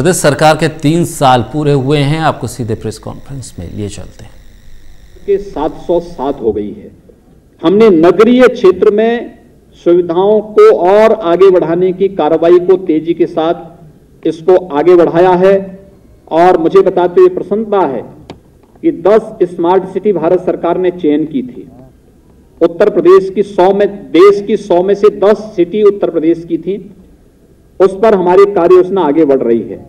प्रदेश सरकार के तीन साल पूरे हुए हैं। आपको सीधे प्रेस कॉन्फ्रेंस में लिए चलते हैं। के 707 हो गई है। हमने नगरीय क्षेत्र में सुविधाओं को और आगे बढ़ाने की कार्रवाई को तेज़ी के साथ इसको आगे बढ़ाया है और मुझे बताते हुए प्रसन्नता है कि 10 स्मार्ट सिटी भारत सरकार ने चयन की थी। उत्तर प्रदेश की 100 में, देश की 100 में से 10 सिटी उत्तर प्रदेश की थी। उस पर हमारी कार्य योजना आगे बढ़ रही है।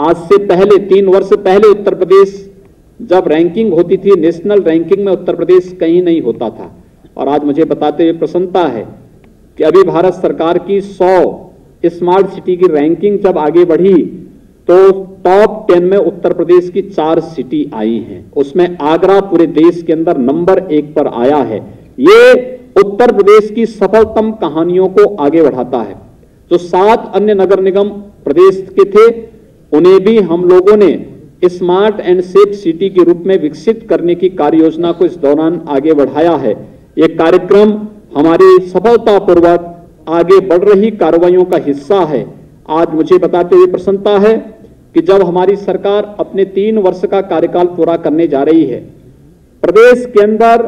आज से पहले, तीन वर्ष पहले उत्तर प्रदेश जब रैंकिंग होती थी नेशनल रैंकिंग में उत्तर प्रदेश कहीं नहीं होता था। और आज मुझे बताते हुए प्रसन्नता है कि अभी भारत सरकार की 100 स्मार्ट सिटी की रैंकिंग जब आगे बढ़ी तो टॉप 10 में उत्तर प्रदेश की चार सिटी आई हैं। उसमें आगरा पूरे देश के अंदर नंबर एक पर आया है। ये उत्तर प्रदेश की सफलतम कहानियों को आगे बढ़ाता है। जो सात अन्य नगर निगम प्रदेश के थे, उन्हें भी हम लोगों ने स्मार्ट एंड सेफ़ सिटी के रूप में विकसित करने की कार्य योजना को इस दौरान आगे बढ़ाया है। ये कार्यक्रम हमारी सफलतापूर्वक आगे बढ़ रही कार्रवाइयों का हिस्सा है। आज मुझे बताते हुए प्रसन्नता है कि जब हमारी सरकार अपने तीन वर्ष का कार्यकाल पूरा करने जा रही है, प्रदेश के अंदर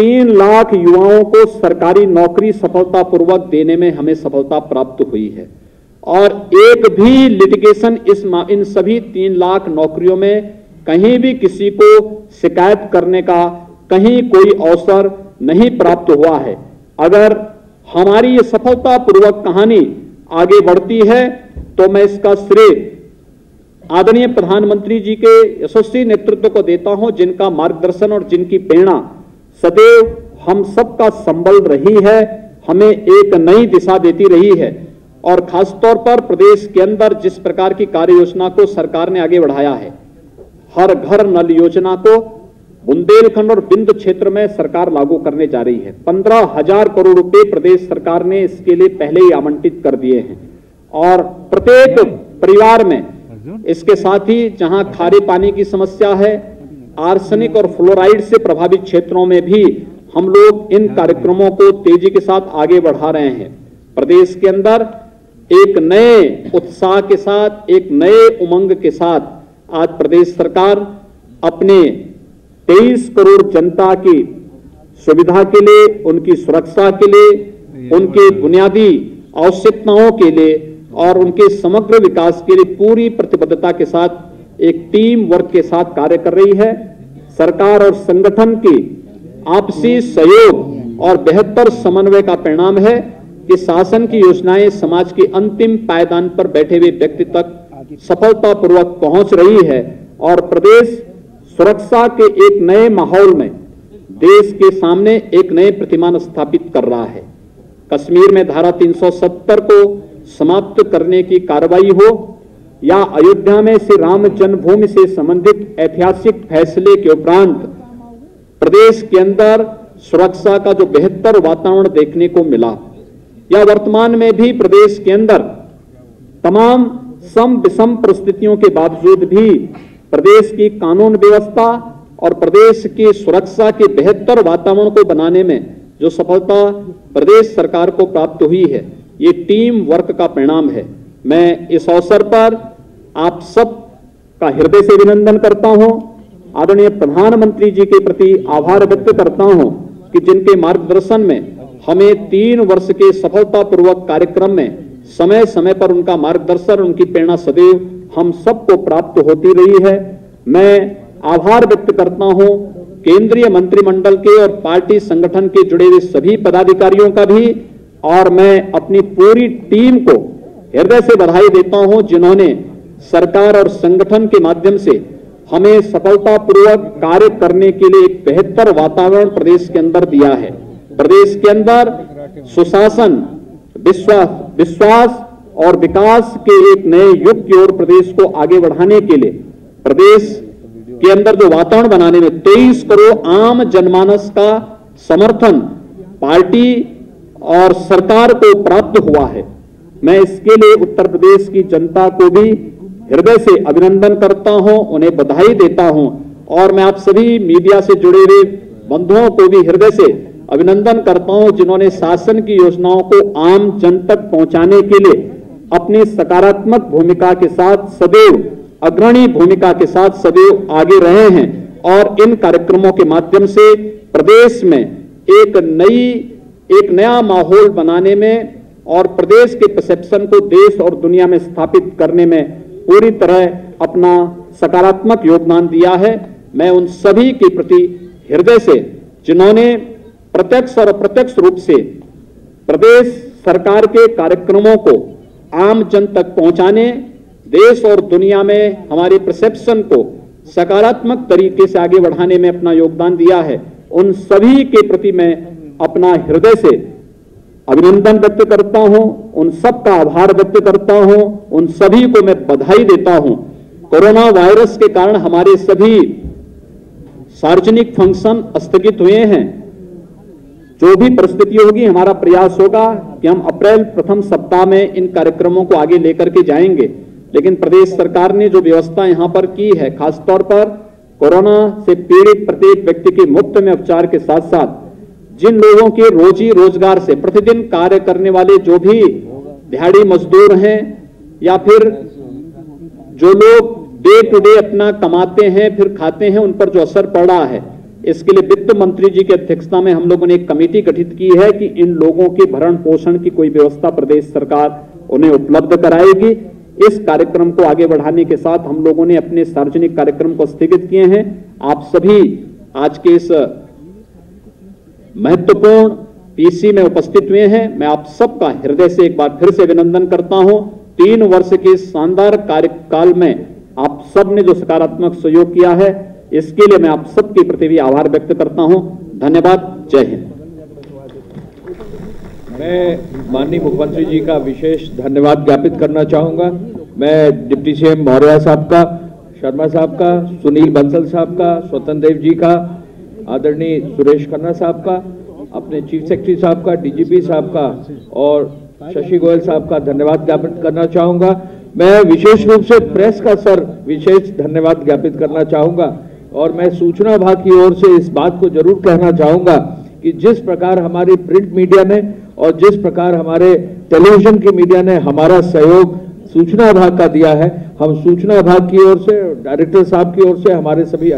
तीन लाख युवाओं को सरकारी नौकरी सफलतापूर्वक देने में हमें सफलता प्राप्त हुई है। और एक भी लिटिगेशन इस इन सभी तीन लाख नौकरियों में कहीं भी किसी को शिकायत करने का कहीं कोई अवसर नहीं प्राप्त हुआ है। अगर हमारी ये सफलतापूर्वक कहानी आगे बढ़ती है तो मैं इसका श्रेय आदरणीय प्रधानमंत्री जी के यशस्वी नेतृत्व को देता हूँ, जिनका मार्गदर्शन और जिनकी प्रेरणा सदैव हम सबका संबल रही है हमें एक नई दिशा देती रही है। और खासतौर पर प्रदेश के अंदर जिस प्रकार की कार्य योजना को सरकार ने आगे बढ़ाया है हर घर नल योजना को बुंदेलखंड और बिंद क्षेत्र में सरकार लागू करने जा रही है। पंद्रह हज़ार करोड़ रुपए प्रदेश सरकार ने इसके लिए पहले ही आवंटित कर दिए हैं। और प्रत्येक परिवार में इसके साथ ही जहाँ खारे पानी की समस्या है आर्सेनिक और फ्लोराइड से प्रभावित क्षेत्रों में भी हम लोग इन कार्यक्रमों को तेज़ी के साथ आगे बढ़ा रहे हैं। प्रदेश के अंदर एक नए उत्साह के साथ एक नए उमंग के साथ आज प्रदेश सरकार अपने 23 करोड़ जनता की सुविधा के लिए उनकी सुरक्षा के लिए उनके बुनियादी आवश्यकताओं के लिए और उनके समग्र विकास के लिए पूरी प्रतिबद्धता के साथ एक टीम वर्क के साथ कार्य कर रही है। सरकार और संगठन की आपसी सहयोग और बेहतर समन्वय का परिणाम है कि शासन की योजनाएँ समाज के अंतिम पायदान पर बैठे हुए व्यक्ति तक सफलतापूर्वक पहुँच रही है और प्रदेश सुरक्षा के एक नए माहौल में देश के सामने एक नए प्रतिमान स्थापित कर रहा है। कश्मीर में धारा 370 को समाप्त करने की कार्रवाई हो या अयोध्या में श्री राम जन्मभूमि से संबंधित ऐतिहासिक फैसले के उपरांत प्रदेश के अंदर सुरक्षा का जो बेहतर वातावरण देखने को मिला, या वर्तमान में भी प्रदेश के अंदर तमाम सम विषम परिस्थितियों के बावजूद भी प्रदेश की कानून व्यवस्था और प्रदेश की सुरक्षा के बेहतर वातावरण को बनाने में जो सफलता प्रदेश सरकार को प्राप्त हुई है, ये टीम वर्क का परिणाम है। मैं इस अवसर पर आप सब का हृदय से अभिनंदन करता हूँ। आदरणीय प्रधानमंत्री जी के प्रति आभार व्यक्त करता हूँ कि जिनके मार्गदर्शन में हमें तीन वर्ष के सफलतापूर्वक कार्यक्रम में समय समय पर उनका मार्गदर्शन, उनकी प्रेरणा सदैव हम सबको प्राप्त होती रही है। मैं आभार व्यक्त करता हूँ केंद्रीय मंत्रिमंडल के और पार्टी संगठन के जुड़े हुए सभी पदाधिकारियों का भी और मैं अपनी पूरी टीम को हृदय से बधाई देता हूँ जिन्होंने सरकार और संगठन के माध्यम से हमें सफलतापूर्वक कार्य करने के लिए एक बेहतर वातावरण प्रदेश के अंदर दिया है। प्रदेश के अंदर सुशासन, विश्वास विश्वास और विकास के एक नए युग की ओर प्रदेश को आगे बढ़ाने के लिए प्रदेश के अंदर जो वातावरण बनाने में 23 करोड़ आम जनमानस का समर्थन पार्टी और सरकार को प्राप्त हुआ है। मैं इसके लिए उत्तर प्रदेश की जनता को भी हृदय से अभिनंदन करता हूँ, उन्हें बधाई देता हूँ और मैं आप सभी मीडिया से जुड़े हुए बंधुओं को भी हृदय से अभिनंदन करता हूँ, जिन्होंने शासन की योजनाओं को आम जन तक पहुँचाने के लिए अपनी सकारात्मक भूमिका के साथ सदैव, अग्रणी भूमिका के साथ सदैव आगे रहे हैं और इन कार्यक्रमों के माध्यम से प्रदेश में एक नई, एक नया माहौल बनाने में और प्रदेश के परसेप्शन को देश और दुनिया में स्थापित करने में पूरी तरह अपना सकारात्मक योगदान दिया है। मैं उन सभी के प्रति हृदय से, जिन्होंने प्रत्यक्ष और अप्रत्यक्ष रूप से प्रदेश सरकार के कार्यक्रमों को आम जन तक पहुँचाने, देश और दुनिया में हमारे परसेप्शन को सकारात्मक तरीके से आगे बढ़ाने में अपना योगदान दिया है। उन सभी के प्रति मैं अपना हृदय से अभिनंदन व्यक्त करता हूँ। उन सब का आभार व्यक्त करता हूँ, उन सभी को मैं बधाई देता हूँ। कोरोना वायरस के कारण हमारे सभी सार्वजनिक फ़ंक्शन स्थगित हुए हैं। जो भी परिस्थिति होगी, हमारा प्रयास होगा कि हम अप्रैल प्रथम सप्ताह में इन कार्यक्रमों को आगे लेकर के जाएँगे। लेकिन प्रदेश सरकार ने जो व्यवस्था यहाँ पर की है, खासतौर पर कोरोना से पीड़ित प्रत्येक व्यक्ति के मुफ़्त में उपचार के साथ साथ जिन लोगों के रोजी रोज़गार से प्रतिदिन कार्य करने वाले जो भी दिहाड़ी मजदूर हैं या फिर जो लोग डे टू डे अपना कमाते हैं, फिर खाते हैं, उन पर जो असर पड़ रहा है, इसके लिए वित्त मंत्री जी की अध्यक्षता में हम लोगों ने एक कमेटी गठित की है कि इन लोगों के भरण पोषण की कोई व्यवस्था प्रदेश सरकार उन्हें उपलब्ध कराएगी। इस कार्यक्रम को आगे बढ़ाने के साथ हम लोगों ने अपने सार्वजनिक कार्यक्रम को स्थगित किए हैं। आप सभी आज के इस महत्वपूर्ण पीसी में उपस्थित हुए हैं। मैं आप सबका हृदय से एक बार फिर से अभिनंदन करता हूँ। तीन वर्ष के शानदार कार्यकाल में आप सबने जो सकारात्मक सहयोग किया है, इसके लिए मैं आप सबके प्रति भी आभार व्यक्त करता हूँ। धन्यवाद। जय हिंद। मैं माननीय मुख्यमंत्री जी का विशेष धन्यवाद ज्ञापित करना चाहूँगा। मैं डिप्टी सीएम मौर्य साहब का, शर्मा साहब का, सुनील बंसल साहब का, स्वतंत्र देव जी का आदरणीय सुरेश खन्ना साहब का, अपने चीफ सेक्रेटरी साहब का, डीजीपी साहब का और शशि गोयल साहब का धन्यवाद ज्ञापित करना चाहूँगा। मैं विशेष रूप से प्रेस का सर विशेष धन्यवाद ज्ञापित करना चाहूँगा और मैं सूचना विभाग की ओर से इस बात को ज़रूर कहना चाहूँगा कि जिस प्रकार हमारी प्रिंट मीडिया ने और जिस प्रकार हमारे टेलीविज़न की मीडिया ने हमारा सहयोग सूचना विभाग का दिया है, हम सूचना विभाग की ओर से डायरेक्टर साहब की ओर से हमारे सभी